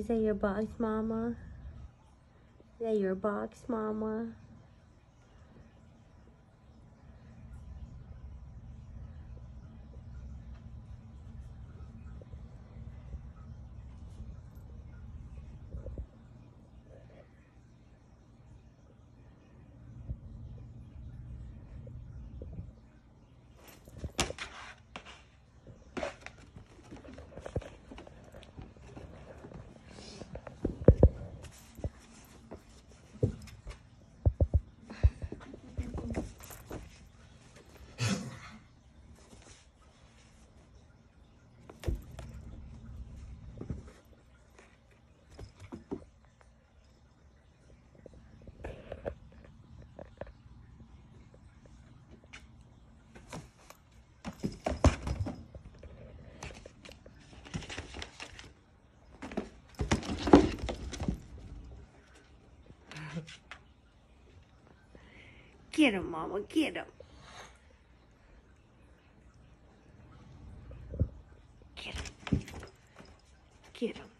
Is that your box, Mama? Is that your box, Mama? Get him, Mama, get him. Get him. Get him.